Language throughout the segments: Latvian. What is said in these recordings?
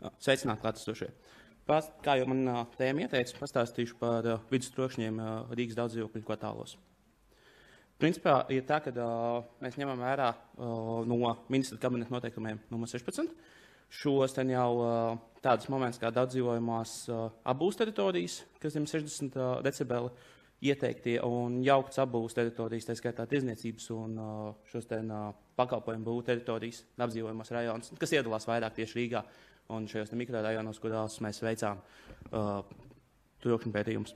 Sveicināti, klātesošie! Kā jau man tēma ieteica, pastāstīšu par vidus trokšņiem uh, Rīgas daudzdzīvokļu kvartālos. Principā ir tā, ka uh, mēs ņemam vērā uh, no ministra kabineta noteikumiem numur 16 šos jau uh, tādus momentus, kā daudz dzīvojamās uh, apbūves teritorijas, kas ir 60 uh, decibeli ieteiktie un jauktas apbūves teritorijas, tā skaitā tirzniecības un uh, šos te uh, pakalpojumu būvu teritorijas, apdzīvojamos rajonus, kas iedalās vairāk tieši Rīgā un šajos mikrorajonos, kurās mēs veicām uh, trokšņu pētījumus.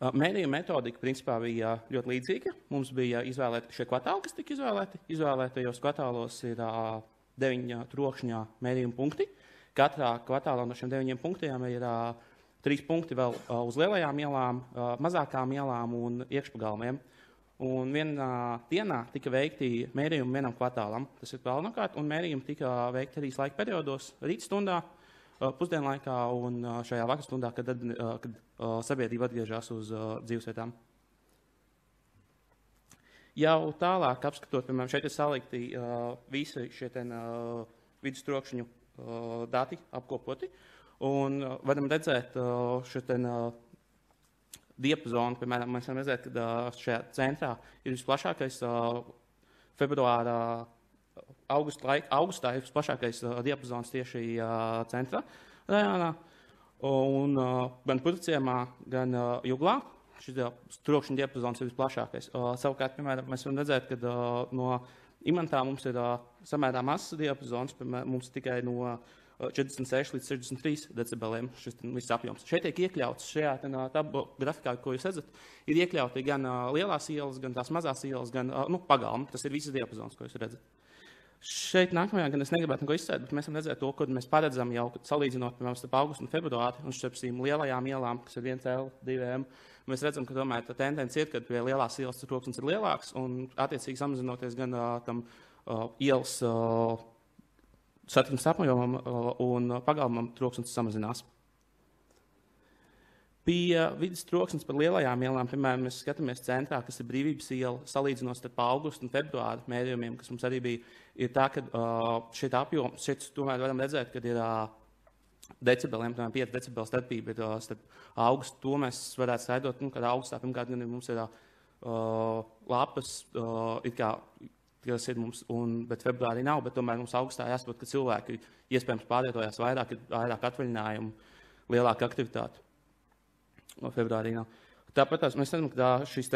Uh, Mērījuma metodika principā bija ļoti līdzīga. Mums bija izvēlēti šie kvartāli, kas tika izvēlēti. Izvēlētajos kvartālos ir uh, deviņi trokšņa mērījuma punkti. Katrā kvartālā no šiem deviņiem punktiem ir uh, trīs punkti vēl uh, uz lielajām ielām, uh, mazākām ielām un iekšpagalmiem. Un vienā dienā tika veikti mērījumi vienam kvartālam. Tas ir galvenokārt, un mērījumi tika veikti arī laika periodos, rītstundā, pusdienlaikā un šajā vakarstundā, kad, kad sabiedrība atgriežas uz dzīvesvietām. Jau tālāk apskatot, piemēram, šeit ir salikti visi šie ten, vidustrokšņu dati apkopoti, un varam redzēt šo ten diapazonu, piemēram, mēs varam redzēt, ka šajā centrā ir visplašākais februāra, augusta laika, augustā ir visplašākais diapazons tieši centra rajonā. Un gan Purciemā, gan Juglā šis trokšņa diapazons ir visplašākais. Savukārt, piemēram, mēs varam redzēt, ka no imantā mums ir samērā mazs diapazons, piemēram, mums tikai no 46 līdz 63 decibeliem šis viss apjoms. Šeit tiek iekļauts šajā tabu grafikā, ko jūs redzat, ir iekļauti gan lielās ielas, gan tās mazās ielas, gan nu, pagalma. Tas ir visas diapazons, ko jūs redzat. Šeit nākamajā gan es negribētu neko izcelt, bet mēs varam redzēt to, ko mēs paredzam jau salīdzinot, piemēram, starp augustu un februāri un starp šīm lielajām ielām, kas ir 1L, 2M. Mēs redzam, ka tomēr tā tendence ir, ka pie lielās ielas troksnis ir lielāks un attiecīgi samazinoties gan uh, tam uh, ielas uh, satiksmes apjomam un pagalmam troksnis samazinās. Pie vidas troksnis par lielajām ielām, piemēram, mēs skatāmies centrā, kas ir brīvības iela, salīdzinot starp augustu un februāru mērījumiem, kas mums arī bija, ir tā, ka šeit apjoms, šeit tomēr varam redzēt, ka ir decibeliem, piemēram, 5 decibeli starpība ir starp augustu. To mēs varētu skaidrot, nu, kad augustā, pirmkārt, gan mums ir lapas, it kā kas ir mums, un, bet februārī nav. Bet tomēr mums augstā jāsaprot, ka cilvēki iespējams pārvietojās vairāk, ir vairāk atvaļinājumu, lielāka aktivitāte. No februārī nav. Tāpat mēs redzam, ka šīs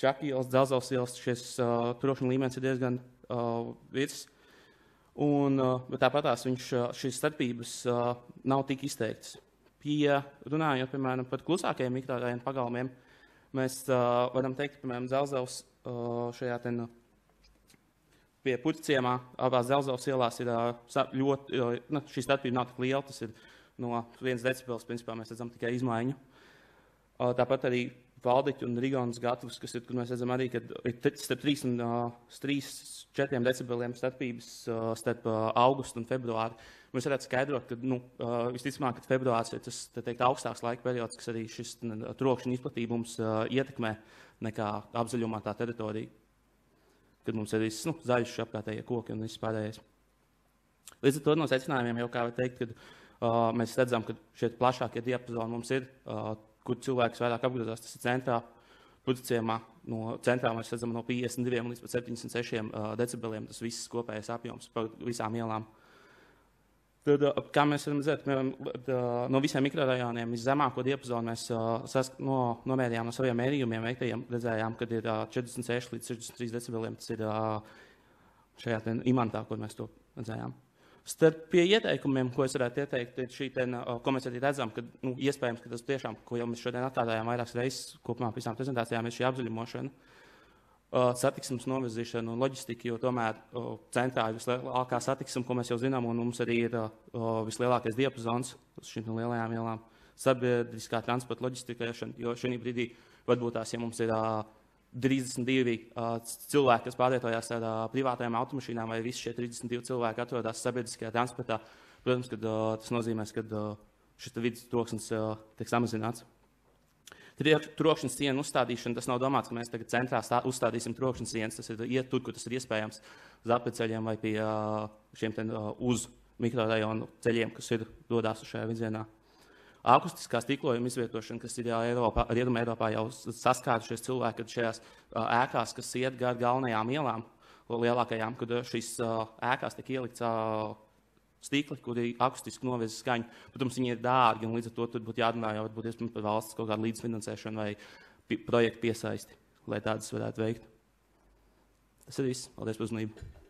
čakī ielas, dzelzceļa ielas, šis uh, trokšņa līmenis ir diezgan uh, virs. Un, uh, tāpat viņš, šīs starpības uh, nav tik izteiktas. Pie, runājot piemēram, par klusākajiem mikrorajonu pagalmiem, mēs uh, varam teikt, ka dzelzceļš uh, šajā ten, uh, pie puķciemā, abās dzelzceļa ielās ir ļoti, nu, šī starpība nav tik liela. Tas ir no 1 decibels, principā mēs redzam tikai izmaiņu. Tāpat arī Valdiķa un Rigonas gatavs, kas ir, kur mēs redzam arī, ka ir starp 3 un 3, 4 decibeliem starpības starp augustu un februāru. Mēs varētu skaidrot, ka nu, visticamāk, ka februārs ir tas teikt, augstāks laika periods, kas arī šis trokšņa izplatības ietekmē nekā apzaļumā tā teritorija kad mums ir viss nu, zaļš, apkārtējie koki un viss pārējais. Līdz ar to no secinājumiem jau kā var teikt, ka uh, mēs redzam, ka šie plašākie diapazoni mums ir, uh, kur cilvēks vairāk apgrozās, tas ir centrā. Puķciemā no centrā mēs redzam no 52 līdz 76 uh, decibeliem tas viss kopējais apjoms par visām ielām. Uh, Tad, kā mēs varam redzēt, piemēram, no visiem mikrorajoniem viszemāko diapazonu mēs sask, no, nomērījām no saviem mērījumiem, veiktajiem, redzējām, ka ir 46 līdz 63 decibeliem. Tas ir šajā imantā, kur mēs to redzējām. Starp pie ieteikumiem, ko es varētu ieteikt, ir šī, ten, ko mēs arī redzam, ka nu, iespējams, ka tas tiešām, ko jau mēs šodien atklājām vairākas reizes kopumā visām prezentācijām, ir šī apzaļumošana. Uh, satiksmes novirzīšanu un loģistiku, jo tomēr uh, centrā ir vislielākā satiksme, ko mēs jau zinām, un mums arī ir uh, vislielākais diapazons uz šīm lielajām ielām. Sabiedriskā transporta loģistikēšana, jo šī brīdī varbūt tās, ja mums ir 32 cilvēki, kas pārvietojās ar privātajām automašīnām, vai visi šie 32 cilvēki atrodas sabiedriskajā transportā, protams, ka tas nozīmēs, ka šis vidas troksnis tiek samazināts. Trokšņa sienu uzstādīšana, tas nav domāts, ka mēs tagad centrā stā, uzstādīsim trokšņa sienas. Tas ir iet tur, kur tas ir iespējams, uz apceļiem vai pie šiem ten, uz mikrorajonu ceļiem, kas ir dodas uz šajā virzienā. Akustiskās tīklojuma izvietošana, kas ir jau Eiropā, Rietumē Eiropā jau saskārušies cilvēki, kad šajās ēkās, kas iet gar galvenajām ielām, lielākajām, kad šīs ēkās tiek ielikts stīkli, kuri akustiski novirza skaņu. Protams, viņi ir dārgi, un līdz ar to tur būtu jādomā jau par valsts kaut kādu līdzfinansēšanu vai projektu piesaisti, lai tādas varētu veikt. Tas ir viss. Paldies par uzmanību!